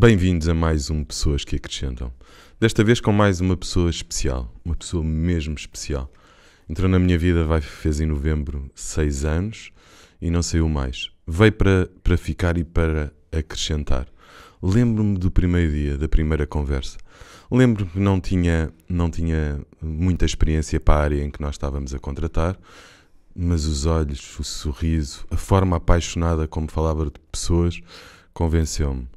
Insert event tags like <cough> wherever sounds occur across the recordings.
Bem-vindos a mais um Pessoas que Acrescentam. Desta vez com mais uma pessoa especial, uma pessoa mesmo especial. Entrou na minha vida, vai, fez em novembro seis anos e não saiu mais. Veio para, para ficar e para acrescentar. Lembro-me do primeiro dia, da primeira conversa. Lembro que não tinha, não tinha muita experiência para a área em que nós estávamos a contratar, mas os olhos, o sorriso, a forma apaixonada como falava de pessoas, convenceu-me.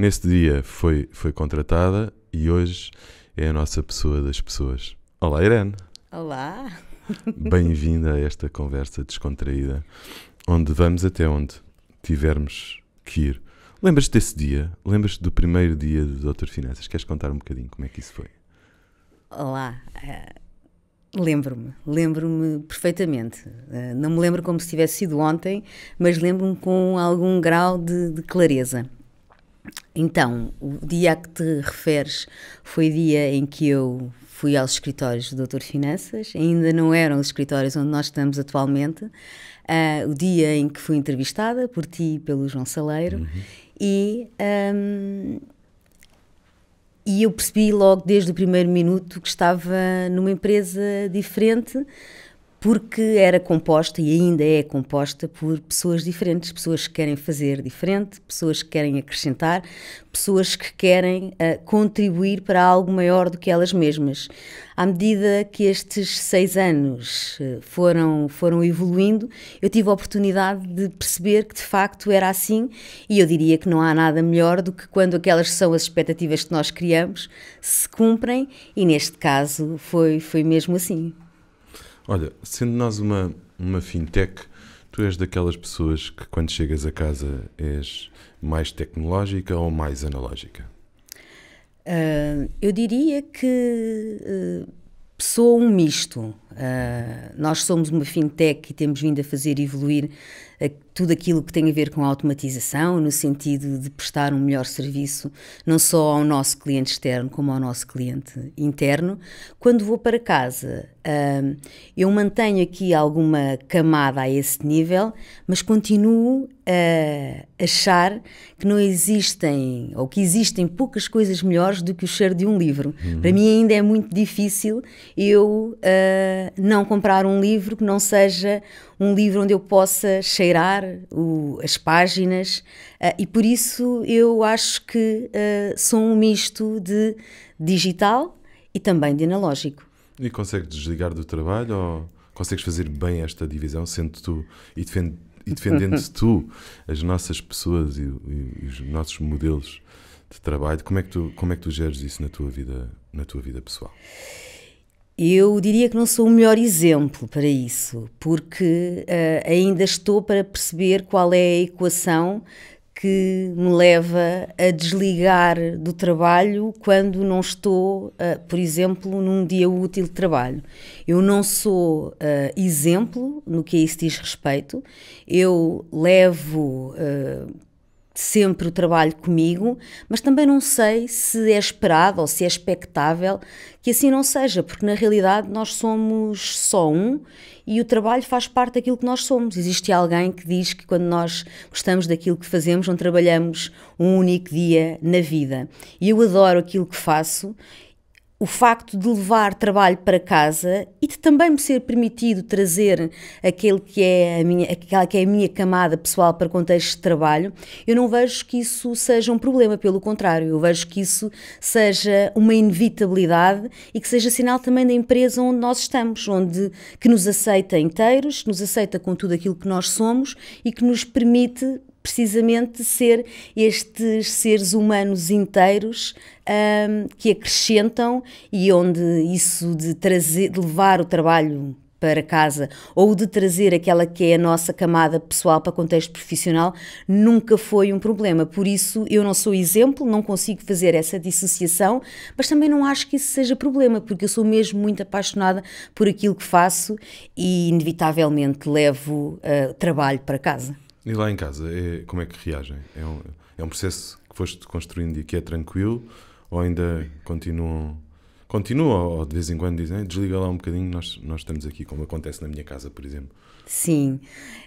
Nesse dia foi, foi contratada e hoje é a nossa pessoa das pessoas. Olá, Irene. Olá. Bem-vinda a esta conversa descontraída, onde vamos até onde tivermos que ir. Lembras-te desse dia? Lembras-te do primeiro dia do Doutor Finanças? Queres contar um bocadinho como é que isso foi? Olá. Uh, lembro-me, lembro-me perfeitamente. Uh, não me lembro como se tivesse sido ontem, mas lembro-me com algum grau de, de clareza. Então, o dia a que te referes foi o dia em que eu fui aos escritórios do Doutor Finanças, ainda não eram os escritórios onde nós estamos atualmente, uh, o dia em que fui entrevistada por ti e pelo João Saleiro, uhum. e, um, e eu percebi logo desde o primeiro minuto que estava numa empresa diferente, porque era composta e ainda é composta por pessoas diferentes, pessoas que querem fazer diferente, pessoas que querem acrescentar, pessoas que querem uh, contribuir para algo maior do que elas mesmas. À medida que estes seis anos uh, foram, foram evoluindo, eu tive a oportunidade de perceber que de facto era assim, e eu diria que não há nada melhor do que quando aquelas são as expectativas que nós criamos se cumprem, e neste caso foi, foi mesmo assim. Olha, sendo nós uma, uma fintech, tu és daquelas pessoas que quando chegas a casa és mais tecnológica ou mais analógica? Uh, eu diria que uh, sou um misto. Uh, nós somos uma fintech e temos vindo a fazer evoluir tudo aquilo que tem a ver com a automatização, no sentido de prestar um melhor serviço, não só ao nosso cliente externo, como ao nosso cliente interno. Quando vou para casa, uh, eu mantenho aqui alguma camada a esse nível, mas continuo a achar que não existem, ou que existem poucas coisas melhores do que o cheiro de um livro. Uhum. Para mim ainda é muito difícil eu uh, não comprar um livro que não seja um livro onde eu possa cheirar o, as páginas uh, e por isso eu acho que uh, sou um misto de digital e também de analógico. E consegues desligar do trabalho ou consegues fazer bem esta divisão, sendo tu e, defend, e defendendo <laughs> tu as nossas pessoas e, e, e, os nossos modelos de trabalho? Como é que tu como é que tu geres isso na tua vida na tua vida pessoal? Eu diria que não sou o melhor exemplo para isso, porque uh, ainda estou para perceber qual é a equação que me leva a desligar do trabalho quando não estou, uh, por exemplo, num dia útil de trabalho. Eu não sou uh, exemplo no que a isso diz respeito, eu levo sempre o trabalho comigo, mas também não sei se é esperado ou se é expectável que assim não seja, porque na realidade nós somos só um e o trabalho faz parte daquilo que nós somos. Existe alguém que diz que quando nós gostamos daquilo que fazemos, não trabalhamos um único dia na vida. E eu adoro aquilo que faço o facto de levar trabalho para casa e de também me ser permitido trazer aquele que é a minha, aquela que é a minha camada pessoal para contexto de trabalho, eu não vejo que isso seja um problema, pelo contrário, eu vejo que isso seja uma inevitabilidade e que seja sinal também da empresa onde nós estamos, onde que nos aceita inteiros, que nos aceita com tudo aquilo que nós somos e que nos permite precisamente ser estes seres humanos inteiros um, que acrescentam e onde isso de trazer, de levar o trabalho para casa ou de trazer aquela que é a nossa camada pessoal para contexto profissional nunca foi um problema. Por isso eu não sou exemplo, não consigo fazer essa dissociação, mas também não acho que isso seja problema, porque eu sou mesmo muito apaixonada por aquilo que faço e inevitavelmente levo uh, trabalho para casa. E lá em casa, é, como é que reagem? É um, é um processo que foste construindo e que é tranquilo ou ainda continuam Continua ou de vez em quando dizem desliga lá um bocadinho, nós, nós estamos aqui, como acontece na minha casa, por exemplo? Sim,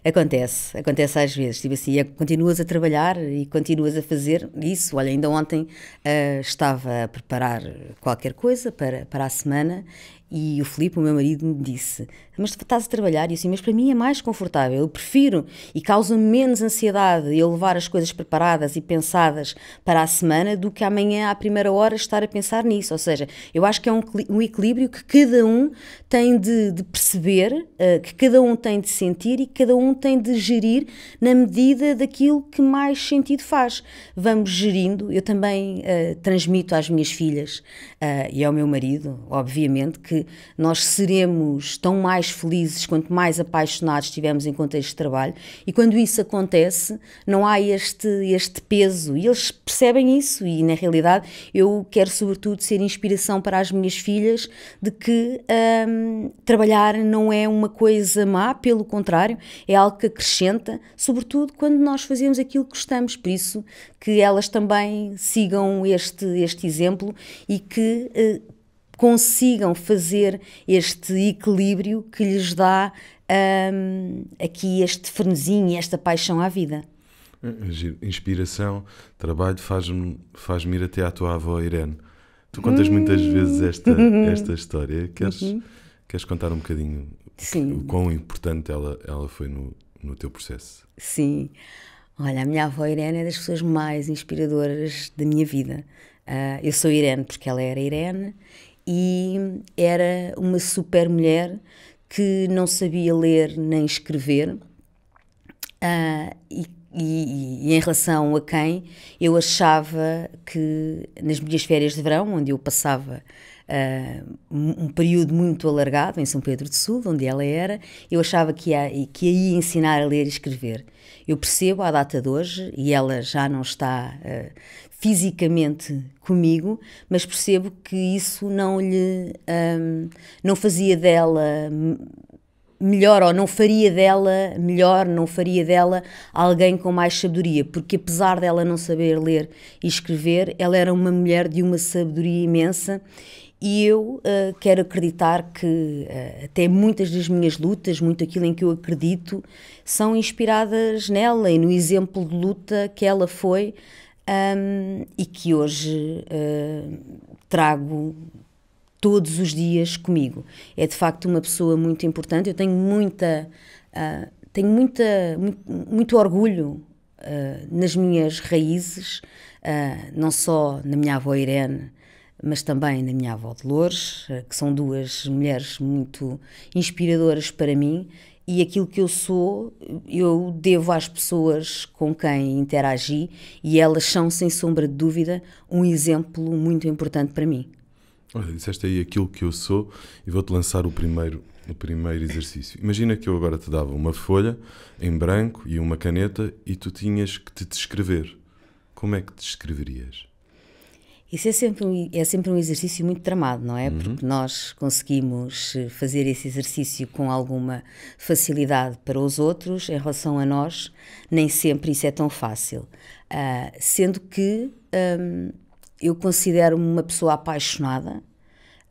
acontece, acontece às vezes. Tipo assim, é, continuas a trabalhar e continuas a fazer isso. Olha, ainda ontem uh, estava a preparar qualquer coisa para, para a semana e o Filipe, o meu marido, me disse: Mas estás a trabalhar? E assim, mas para mim é mais confortável. Eu prefiro e causa menos ansiedade eu levar as coisas preparadas e pensadas para a semana do que amanhã, à primeira hora, estar a pensar nisso. Ou seja, eu acho que é um, um equilíbrio que cada um tem de, de perceber, uh, que cada um tem de sentir e que cada um tem de gerir na medida daquilo que mais sentido faz. Vamos gerindo. Eu também uh, transmito às minhas filhas uh, e ao meu marido, obviamente, que nós seremos tão mais felizes quanto mais apaixonados estivermos em contexto de trabalho. E quando isso acontece não há este, este peso. E eles percebem isso. E na realidade eu quero sobretudo ser inspiração para as minhas filhas de que hum, trabalhar não é uma coisa má, pelo contrário, é algo que acrescenta, sobretudo quando nós fazemos aquilo que gostamos, por isso que elas também sigam este, este exemplo e que uh, consigam fazer este equilíbrio que lhes dá um, aqui este frenesim e esta paixão à vida. É, inspiração, trabalho faz-me faz ir até à tua avó Irene. Tu contas muitas hum. vezes esta, esta história. Queres, uhum. queres contar um bocadinho Sim. o quão importante ela, ela foi no, no teu processo? Sim. Olha, a minha avó Irene é das pessoas mais inspiradoras da minha vida. Uh, eu sou Irene porque ela era Irene e era uma super mulher que não sabia ler nem escrever uh, e, e, e, em relação a quem eu achava que nas minhas férias de verão, onde eu passava uh, um, período muito alargado em São Pedro do Sul, onde ela era, eu achava que ia, que ia ensinar a ler e escrever. Eu percebo à data de hoje, e ela já não está uh, fisicamente comigo, mas percebo que isso não lhe um, não fazia dela melhor ou não faria dela melhor, não faria dela alguém com mais sabedoria, porque apesar dela não saber ler e escrever, ela era uma mulher de uma sabedoria imensa e eu uh, quero acreditar que uh, até muitas das minhas lutas, muito aquilo em que eu acredito, são inspiradas nela e no exemplo de luta que ela foi um, e que hoje uh, trago todos os dias comigo. É de facto uma pessoa muito importante. Eu tenho muita, uh, tenho muita, muito, muito orgulho uh, nas minhas raízes, não só na minha avó Irene, mas também na minha avó Dolores, que são duas mulheres muito inspiradoras para mim e aquilo que eu sou, eu devo às pessoas com quem interagi e elas são, sem sombra de dúvida, um exemplo muito importante para mim. Olha, disseste aí aquilo que eu sou e vou-te lançar o primeiro, o primeiro exercício. Imagina que eu agora te dava uma folha em branco e uma caneta e tu tinhas que te descrever. Como é que te descreverias? Isso é sempre, um, é sempre um exercício muito tramado, não é? Uhum. Porque nós conseguimos eh, fazer esse exercício com alguma facilidade para os outros, em relação a nós, nem sempre isso é tão fácil. Uh, sendo que um, eu considero-me uma pessoa apaixonada,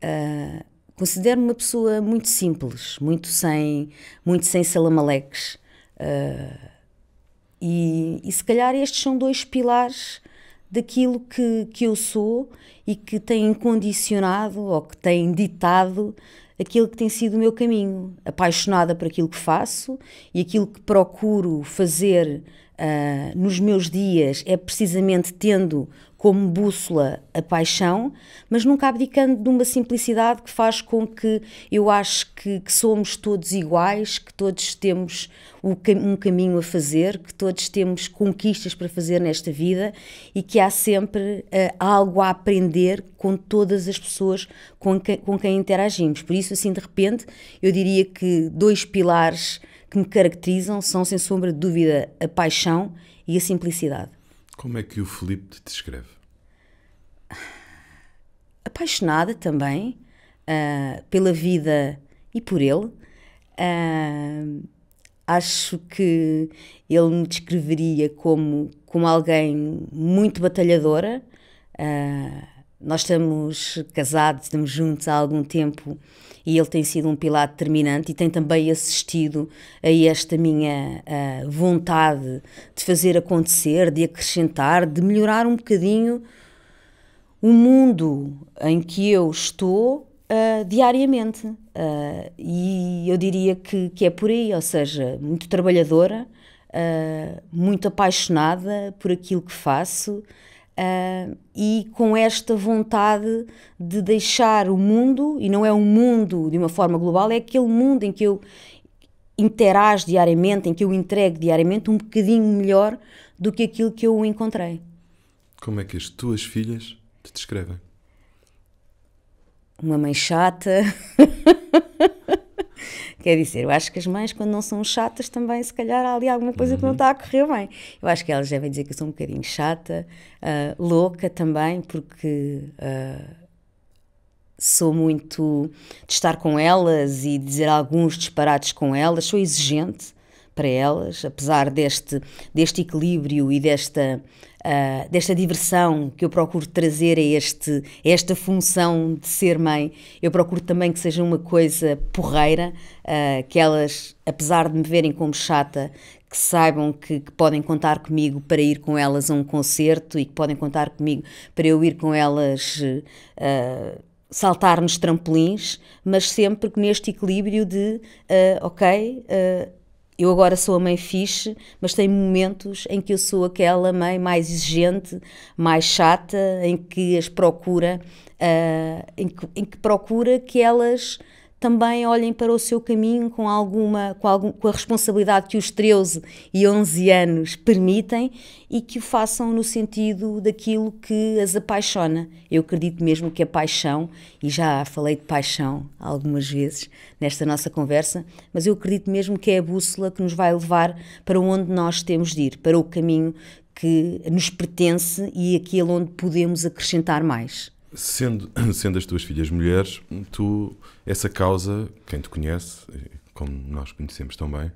uh, considero-me uma pessoa muito simples, muito sem, muito sem salamaleques. Uh, e, e se calhar estes são dois pilares daquilo que, que eu sou e que tem condicionado ou que tem ditado aquilo que tem sido o meu caminho. Apaixonada por aquilo que faço e aquilo que procuro fazer uh, nos meus dias é precisamente tendo como bússola a paixão, mas nunca abdicando de uma simplicidade que faz com que eu acho que, que somos todos iguais, que todos temos um caminho a fazer, que todos temos conquistas para fazer nesta vida e que há sempre uh, algo a aprender com todas as pessoas com, que, com quem interagimos. Por isso, assim, de repente, eu diria que dois pilares que me caracterizam são, sem sombra de dúvida, a paixão e a simplicidade. Como é que o Felipe te descreve? Apaixonada também uh, pela vida e por ele. Uh, acho que ele me descreveria como, como alguém muito batalhadora, uh, nós estamos casados, estamos juntos há algum tempo e ele tem sido um pilar determinante e tem também assistido a esta minha uh, vontade de fazer acontecer, de acrescentar, de melhorar um bocadinho o mundo em que eu estou uh, diariamente. Uh, e eu diria que, que é por aí, ou seja, muito trabalhadora, muito apaixonada por aquilo que faço. Uh, e com esta vontade de deixar o mundo, e não é um mundo de uma forma global, é aquele mundo em que eu interajo diariamente, em que eu entrego diariamente um bocadinho melhor do que aquilo que eu encontrei. Como é que as tuas filhas te descrevem? Uma mãe chata. <laughs> Quer dizer, eu acho que as mães, quando não são chatas, também, se calhar, há ali alguma coisa uhum. que não uhum. está a correr bem. Eu acho que elas devem dizer que eu sou um bocadinho chata, uh, louca também, porque uh, sou muito de estar com elas e dizer alguns disparates com elas, sou exigente para elas, apesar deste, deste equilíbrio e desta, uh, desta diversão que eu procuro trazer a, este, esta função de ser mãe, eu procuro também que seja uma coisa porreira, uh, que elas, apesar de me verem como chata, que saibam que, que, podem contar comigo para ir com elas a um concerto e que podem contar comigo para eu ir com elas. Uh, saltar nos trampolins, mas sempre neste equilíbrio de, uh, ok, uh, eu agora sou a mãe fixe, mas tem momentos em que eu sou aquela mãe mais exigente, mais chata, em que as procura, uh, em, que, em que procura que elas também olhem para o seu caminho com alguma com, algum, com a responsabilidade que os 13 e 11 anos permitem e que o façam no sentido daquilo que as apaixona. Eu acredito mesmo que a paixão, e já falei de paixão algumas vezes nesta nossa conversa, mas eu acredito mesmo que é a bússola que nos vai levar para onde nós temos de ir, para o caminho que nos pertence e aquele onde podemos acrescentar mais. Sendo, <coughs> sendo as tuas filhas mulheres, tu, essa causa, quem te conhece, como nós conhecemos também,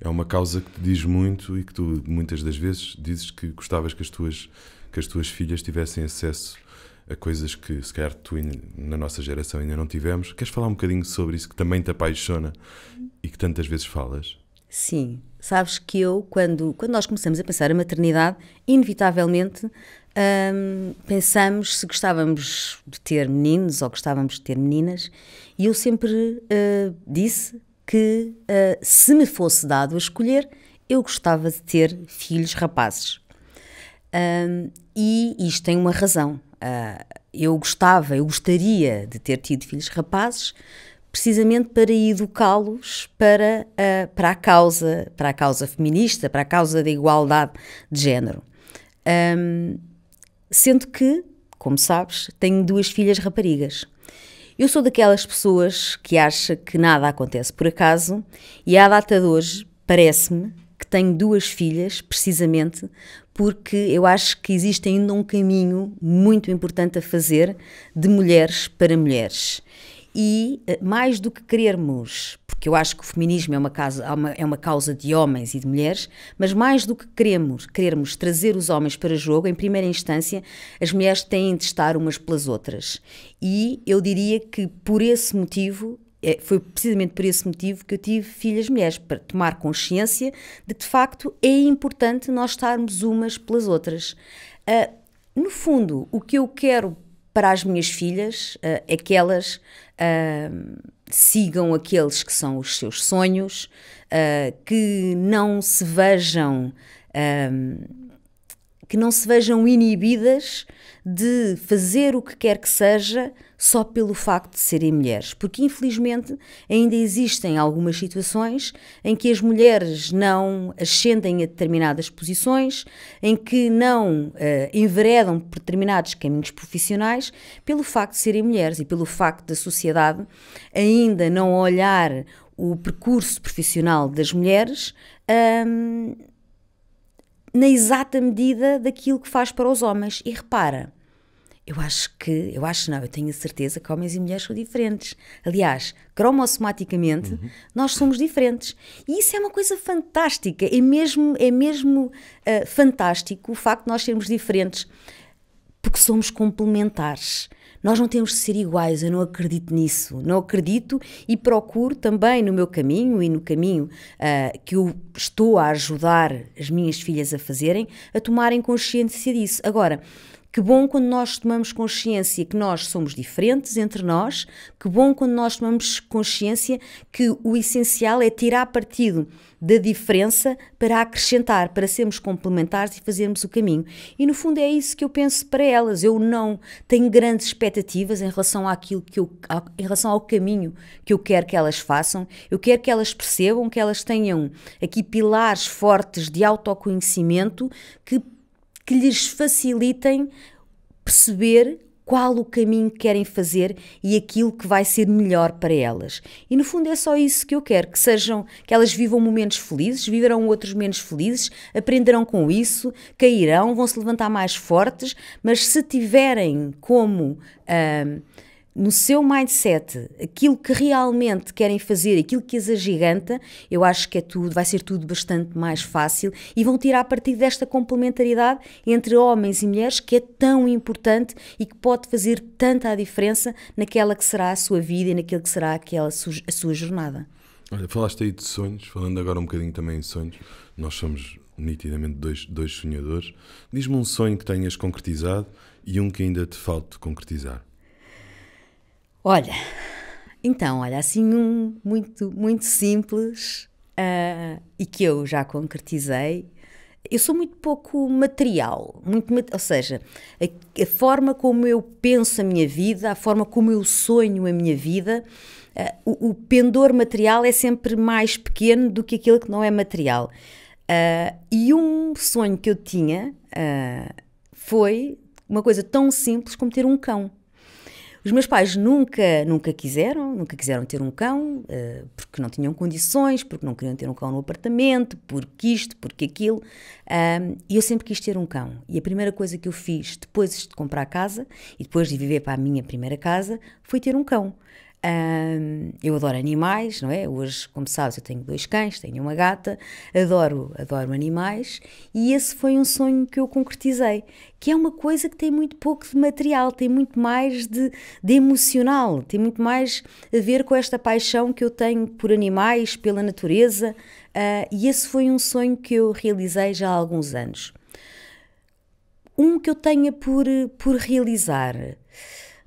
é uma causa que te diz muito e que tu muitas das vezes dizes que gostavas que as tuas, que as tuas filhas tivessem acesso a coisas que se calhar tu na nossa geração ainda não tivemos. Queres falar um bocadinho sobre isso que também te apaixona e que tantas vezes falas? Sim, sabes que eu, quando, quando nós começamos a pensar a maternidade, inevitavelmente um, pensamos se gostávamos de ter meninos ou gostávamos de ter meninas, e eu sempre uh, disse que uh, se me fosse dado a escolher, eu gostava de ter filhos rapazes. Um, e isto tem uma razão. Uh, eu gostava, eu gostaria de ter tido filhos rapazes, precisamente para educá-los para, uh, para a causa, para a causa feminista, para a causa da igualdade de género. Um, Sendo que, como sabes, tenho duas filhas raparigas. Eu sou daquelas pessoas que acha que nada acontece por acaso e à data de hoje parece-me que tenho duas filhas precisamente porque eu acho que existe ainda um caminho muito importante a fazer de mulheres para mulheres. E eh, mais do que querermos porque eu acho que o feminismo é uma, causa, é uma causa de homens e de mulheres, mas mais do que queremos, queremos trazer os homens para jogo, em primeira instância, as mulheres têm de estar umas pelas outras. E eu diria que por esse motivo é, foi precisamente por esse motivo que eu tive filhas mulheres, para tomar consciência de que, de facto, é importante nós estarmos umas pelas outras. Uh, no fundo, o que eu quero para as minhas filhas uh, é que elas uh, sigam aqueles que são os seus sonhos, uh, que não se vejam. que não se vejam inibidas de fazer o que quer que seja só pelo facto de serem mulheres, porque infelizmente ainda existem algumas situações em que as mulheres não ascendem a determinadas posições, em que não uh, enveredam por determinados caminhos profissionais pelo facto de serem mulheres e pelo facto da sociedade ainda não olhar o percurso profissional das mulheres. Um, na exata medida daquilo que faz para os homens. E repara, eu acho que, eu acho não, eu tenho a certeza que homens e mulheres são diferentes. Aliás, cromossomaticamente, uhum. nós somos diferentes. E isso é uma coisa fantástica. É mesmo, é mesmo uh, fantástico o facto de nós sermos diferentes. porque somos complementares. Nós não temos de ser iguais, eu não acredito nisso. Não acredito e procuro também no meu caminho e no caminho uh, que eu estou a ajudar as minhas filhas a fazerem, a tomarem consciência disso. Agora, que bom quando nós tomamos consciência que nós somos diferentes entre nós, que bom quando nós tomamos consciência que o essencial é tirar partido da diferença para acrescentar, para sermos complementares e fazermos o caminho. E no fundo é isso que eu penso para elas. Eu não tenho grandes expectativas em relação àquilo que eu, em relação ao caminho que eu quero que elas façam. Eu quero que elas percebam que elas tenham aqui pilares fortes de autoconhecimento que que lhes facilitem perceber qual o caminho que querem fazer e aquilo que vai ser melhor para elas. E no fundo é só isso que eu quero, que sejam, que elas vivam momentos felizes, viverão outros menos felizes, aprenderão com isso, cairão, vão se levantar mais fortes, mas se tiverem como uh, no seu mindset aquilo que realmente querem fazer, aquilo que as agiganta, eu acho que é tudo, vai ser tudo bastante mais fácil e vão tirar a partir desta complementaridade entre homens e mulheres que é tão importante e que pode fazer tanta diferença naquela que será a sua vida e naquilo que será aquela a sua jornada. Olha, falaste aí de sonhos, falando agora um bocadinho também em sonhos, nós somos nitidamente dois, dois sonhadores. Diz-me um sonho que tenhas concretizado e um que ainda te falte concretizar. Olha, então, olha, assim um muito, muito simples uh, e que eu já concretizei. Eu sou muito pouco material, muito, ou seja, a, a, forma como eu penso a minha vida, a forma como eu sonho a minha vida, uh, o, o, pendor material é sempre mais pequeno do que aquilo que não é material. Uh, e um sonho que eu tinha foi uma coisa tão simples como ter um cão. Os meus pais nunca, nunca quiseram, nunca quiseram ter um cão, uh, porque não tinham condições, porque não queriam ter um cão no apartamento, porque isto, porque aquilo. E eu sempre quis ter um cão. E a primeira coisa que eu fiz depois de comprar a casa e depois de viver para a minha primeira casa foi ter um cão. Um, eu adoro animais, não é? Hoje, como sabes, eu tenho dois cães, tenho uma gata, adoro, adoro animais e esse foi um sonho que eu concretizei, que é uma coisa que tem muito pouco de material, tem muito mais de, de emocional, tem muito mais a ver com esta paixão que eu tenho por animais, pela natureza uh, e esse foi um sonho que eu realizei já há alguns anos. Um que eu tenha por, por realizar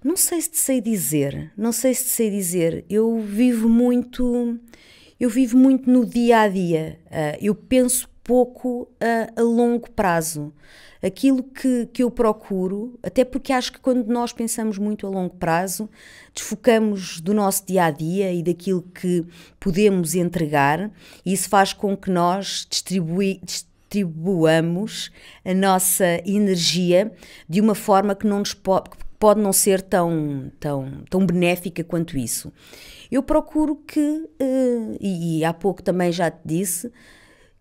não sei se te sei dizer, não sei se te sei dizer. Eu vivo muito, eu vivo muito no dia a dia. Uh, eu penso pouco a, a, longo prazo. Aquilo que, que eu procuro, até porque acho que quando nós pensamos muito a longo prazo, desfocamos do nosso dia a dia e daquilo que podemos entregar, e isso faz com que nós distribui, distribuamos a nossa energia de uma forma que não nos pode não ser tão, tão, tão benéfica quanto isso. Eu procuro que, uh, e, e, há pouco também já te disse,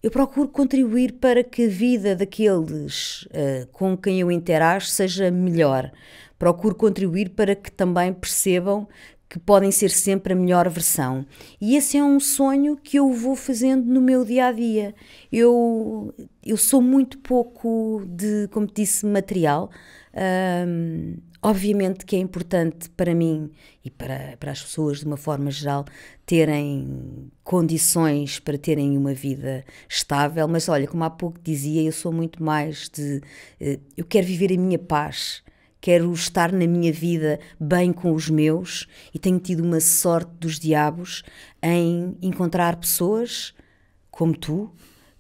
eu procuro contribuir para que a vida daqueles uh, com quem eu interajo seja melhor. Procuro contribuir para que também percebam que podem ser sempre a melhor versão. E esse é um sonho que eu vou fazendo no meu dia a dia. Eu, eu sou muito pouco de, como te disse, material. Um, Obviamente que é importante para mim e para, para as pessoas, de uma forma geral, terem condições para terem uma vida estável, mas olha, como há pouco dizia, eu sou muito mais de. Eh, eu quero viver a minha paz, quero estar na minha vida bem com os meus e tenho tido uma sorte dos diabos em encontrar pessoas como tu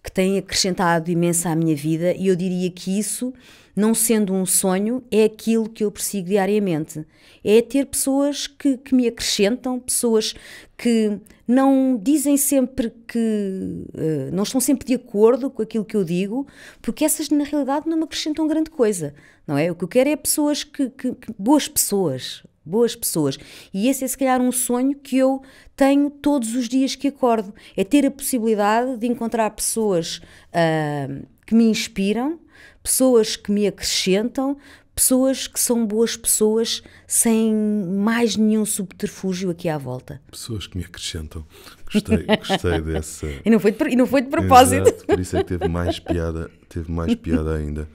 que têm acrescentado imenso à minha vida e eu diria que isso não sendo um sonho, é aquilo que eu persigo diariamente. É ter pessoas que, que me acrescentam, pessoas que não dizem sempre que. Uh, não estão sempre de acordo com aquilo que eu digo, porque essas na realidade não me acrescentam grande coisa, não é? O que eu quero é pessoas que. que, que boas pessoas. Boas pessoas. E esse é se calhar um sonho que eu tenho todos os dias que acordo. É ter a possibilidade de encontrar pessoas uh, que me inspiram, pessoas que me acrescentam, pessoas que são boas pessoas sem mais nenhum subterfúgio aqui à volta. Pessoas que me acrescentam. Gostei, gostei dessa. <laughs> E não foi de, e não foi de propósito. Exato, por isso é que teve mais piada, teve mais piada ainda.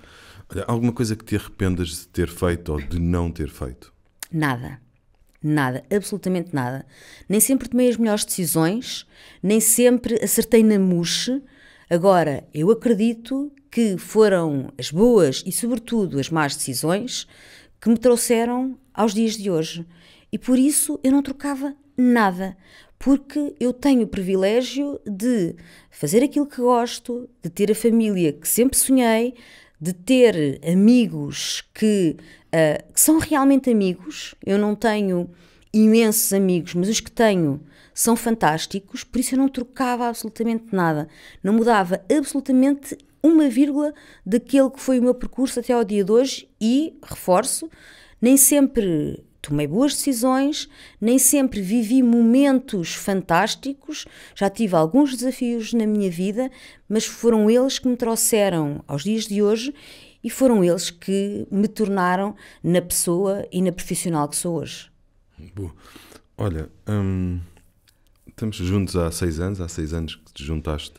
Olha, alguma coisa que te arrependas de ter feito ou de não ter feito? Nada. Nada, absolutamente nada. Nem sempre tomei as melhores decisões, nem sempre acertei na mousse. Agora, eu acredito que foram as boas e, sobretudo, as más decisões que me trouxeram aos dias de hoje. E por isso eu não trocava nada, porque eu tenho o privilégio de fazer aquilo que gosto, de ter a família que sempre sonhei, de ter amigos que, uh, que são realmente amigos. Eu não tenho imensos amigos, mas os que tenho são fantásticos, por isso eu não trocava absolutamente nada, não mudava absolutamente uma vírgula daquele que foi o meu percurso até ao dia de hoje e, reforço, nem sempre tomei boas decisões, nem sempre vivi momentos fantásticos, já tive alguns desafios na minha vida, mas foram eles que me trouxeram aos dias de hoje e foram eles que me tornaram na pessoa e na profissional que sou hoje. Boa. Olha, hum, estamos juntos há seis anos, há seis anos que te juntaste,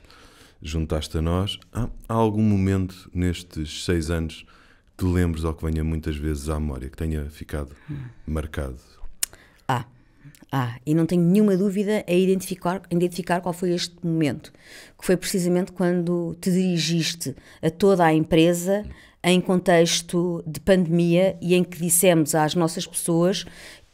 juntaste a nós. Há, algum momento nestes seis anos te lembres ou que venha muitas vezes à memória, que tenha ficado hum. marcado? Ah, ah, e não tenho nenhuma dúvida a identificar, identificar qual foi este momento, que foi precisamente quando te dirigiste a toda a empresa em contexto de pandemia e em que dissemos às nossas pessoas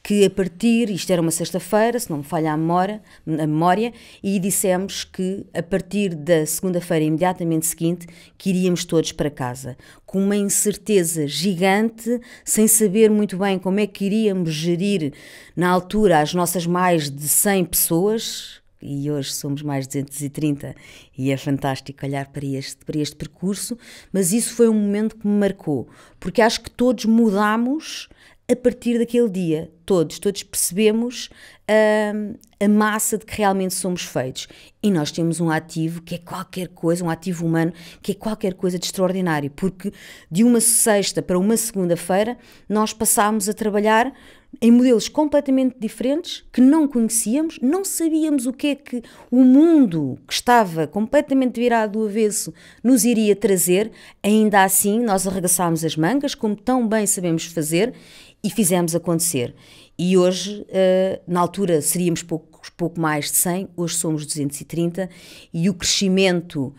que a partir, isto era uma sexta-feira, se não me falha a memória, a memória, e dissemos que a partir da segunda-feira imediatamente seguinte que iríamos todos para casa, com uma incerteza gigante, sem saber muito bem como é que iríamos gerir na altura as nossas mais de 100 pessoas, e hoje somos mais de 230 e é fantástico olhar para este, para este percurso, mas isso foi um momento que me marcou, porque acho que todos mudamos a partir daquele dia, todos, todos percebemos uh, a massa de que realmente somos feitos. E nós temos um ativo que é qualquer coisa, um ativo humano que é qualquer coisa de extraordinário, porque de uma sexta para uma segunda-feira nós passámos a trabalhar em modelos completamente diferentes que não conhecíamos, não sabíamos o que é que o mundo que estava completamente virado do avesso nos iria trazer. Ainda assim, nós arregaçámos as mangas, como tão bem sabemos fazer, e fizemos acontecer. E hoje, uh, na altura, seríamos pouco, mais de 100, hoje somos 230, e o crescimento, uh,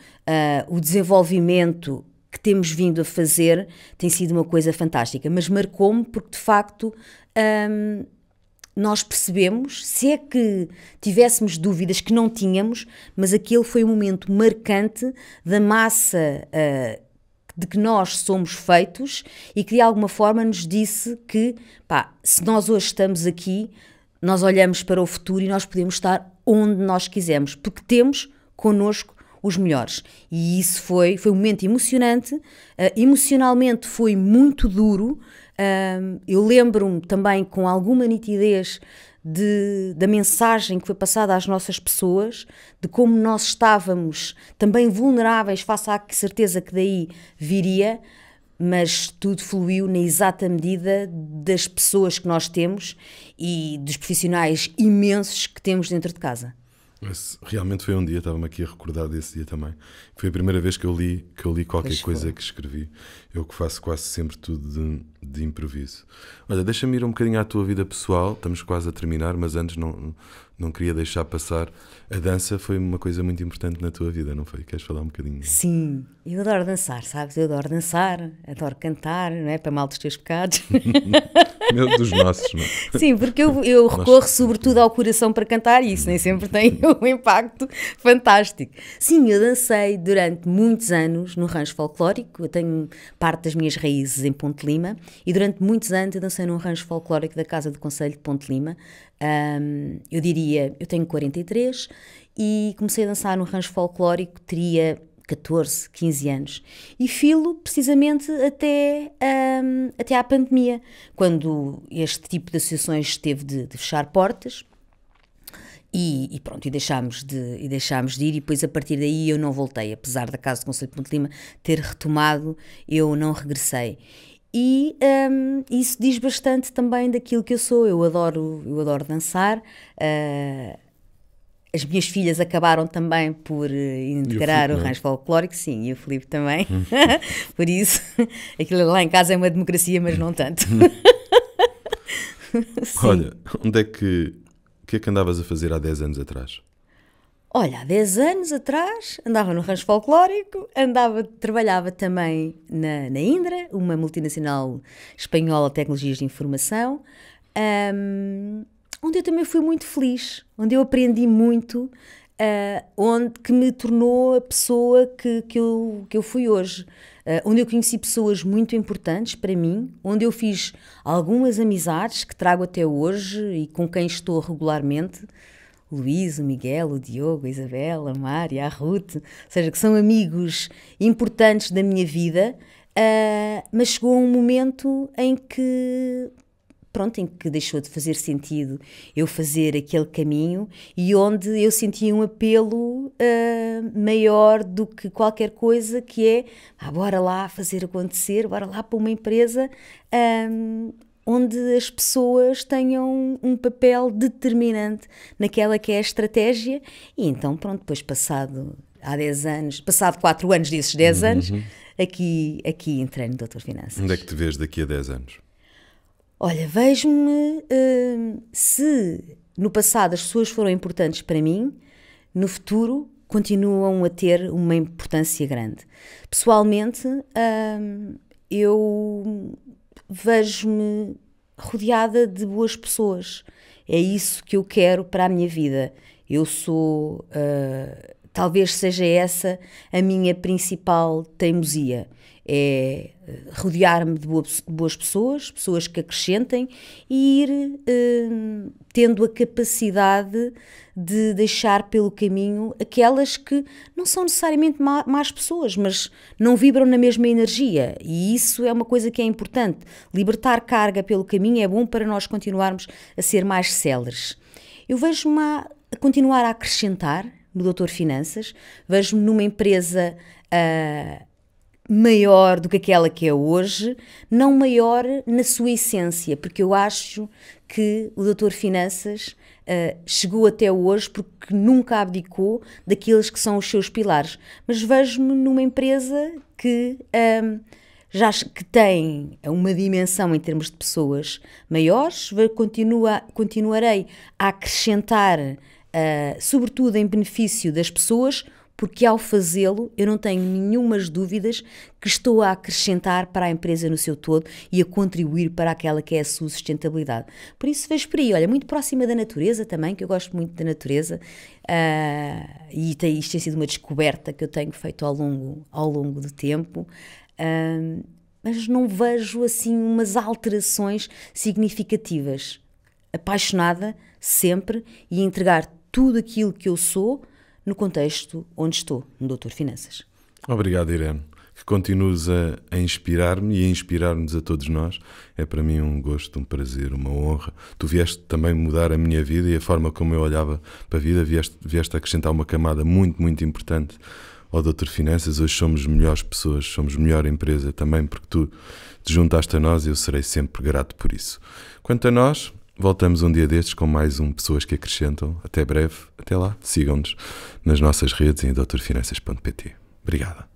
o desenvolvimento que temos vindo a fazer tem sido uma coisa fantástica. Mas marcou-me porque, de facto, um, ehm, nós percebemos, se é que tivéssemos dúvidas que não tínhamos, mas aquele foi um momento marcante da massa. Uh, de que nós somos feitos e que de alguma forma nos disse que, pá, se nós hoje estamos aqui, nós olhamos para o futuro e nós podemos estar onde nós quisermos, porque temos connosco os melhores. E isso foi, foi um momento emocionante, uh, emocionalmente foi muito duro. Uh, eu lembro-me também com alguma nitidez de, da mensagem que foi passada às nossas pessoas, de como nós estávamos também vulneráveis face à certeza que daí viria, mas tudo fluiu na exata medida das pessoas que nós temos e dos profissionais imensos que temos dentro de casa. Realmente foi um dia, estava-me aqui a recordar desse dia também. Foi a primeira vez que eu li, que eu li qualquer pois coisa foi. que escrevi. Eu que faço quase sempre tudo de, de improviso. Olha, deixa-me ir um bocadinho à tua vida pessoal, estamos quase a terminar, mas antes não, não queria deixar passar. A dança foi uma coisa muito importante na tua vida, não foi? Queres falar um bocadinho? Sim, eu adoro dançar, sabes? Eu adoro dançar, adoro cantar, não é? Para mal dos teus pecados. <laughs> Meu, dos nossos, não é? Sim, porque eu, eu recorro sobretudo ao coração para cantar e isso nem sempre tem um impacto fantástico. Sim, eu dancei durante muitos anos no rancho folclórico, eu tenho parte das minhas raízes em Ponte Lima e durante muitos anos eu dancei no rancho folclórico da Casa de Conselho de Ponte Lima um, eu diria, eu tenho 43 e comecei a dançar no rancho folclórico, teria 14, 15 anos. E filo precisamente até, um, até à pandemia, quando este tipo de associações teve de, de fechar portas. E, e, pronto, e deixámos, de, e deixámos de ir, e depois a partir daí eu não voltei, apesar da Casa do Conselho de Ponte Lima ter retomado, eu não regressei. E um, isso diz bastante também daquilo que eu sou. Eu adoro, eu adoro dançar. Uh, as minhas filhas acabaram também por eh, integrar o, Filipe, não é? rancho folclórico, sim, e o Filipe também. <laughs> por isso, aquilo lá em casa é uma democracia, mas não tanto. <laughs> Sim. Olha, onde é que. O que é que andavas a fazer há 10 anos atrás? Olha, há 10 anos atrás andava no rancho folclórico, andava, trabalhava também na, na Indra, uma multinacional espanhola de tecnologias de informação, ahm, onde eu também fui muito feliz, onde eu aprendi muito, ah, onde que me tornou a pessoa que, que, eu, que eu fui hoje. Ah, onde eu conheci pessoas muito importantes para mim, onde eu fiz algumas amizades que trago até hoje e com quem estou regularmente. Luís, o Miguel, o Diogo, a Isabela, a Mária, a Ruth, ou seja, que são amigos importantes da minha vida, ah, mas chegou um momento em que pronto, em que deixou de fazer sentido eu fazer aquele caminho e onde eu sentia um apelo ah, maior do que qualquer coisa que é, ah, bora lá fazer acontecer, bora lá para uma empresa ah, onde as pessoas tenham um papel determinante naquela que é a estratégia e então pronto, depois passado há 10 anos, passado 4 anos desses 10 anos, aqui, aqui entrei no Doutor Finanças. Onde é que te vês daqui a 10 anos? Olha, vejo-me hum, se no passado as pessoas foram importantes para mim, no futuro continuam a ter uma importância grande. Pessoalmente, hum, eu vejo-me rodeada de boas pessoas. É isso que eu quero para a minha vida. Eu sou. ah, talvez seja essa a minha principal teimosia. É rodear-me de boa- de boas pessoas, pessoas que acrescentem e ir hum, tendo a capacidade de deixar pelo caminho aquelas que não são necessariamente má- más pessoas, mas não vibram na mesma energia. E isso é uma coisa que é importante. Libertar carga pelo caminho é bom para nós continuarmos a ser mais céleres. Eu vejo-me a, continuar a acrescentar no Doutor Finanças, vejo-me numa empresa. ah, maior do que aquela que é hoje, não maior na sua essência, porque eu acho que o Doutor Finanças ah, chegou até hoje porque nunca abdicou daqueles que são os seus pilares. Mas vejo-me numa empresa que ahm, já acho que tem uma dimensão em termos de pessoas maiores, continua, continuarei a acrescentar, ah, sobretudo em benefício das pessoas, porque ao fazê-lo eu não tenho nenhumas dúvidas que estou a acrescentar para a empresa no seu todo e a contribuir para aquela que é a sua sustentabilidade. Por isso vejo por aí, olha, muito próxima da natureza também, que eu gosto muito da natureza, ah, e tem, isto tem sido uma descoberta que eu tenho feito ao longo, ao longo do tempo. ah, mas não vejo assim umas alterações significativas. Apaixonada sempre e entregar tudo aquilo que eu sou no contexto onde estou, no Doutor Finanças. Obrigado, Irene. Que continues a, a inspirar-me e a inspirar-nos a todos nós. É para mim um gosto, um prazer, uma honra. Tu vieste também mudar a minha vida e a forma como eu olhava para a vida. Vieste, vieste acrescentar uma camada muito, muito importante ao Doutor Finanças. Hoje somos melhores pessoas, somos melhor empresa também porque tu te juntaste a nós e eu serei sempre grato por isso. Quanto a nós, voltamos um dia destes com mais um Pessoas que Acrescentam. Até breve. Até lá. Sigam-nos nas nossas redes em doutorfinanças.pt. Obrigado.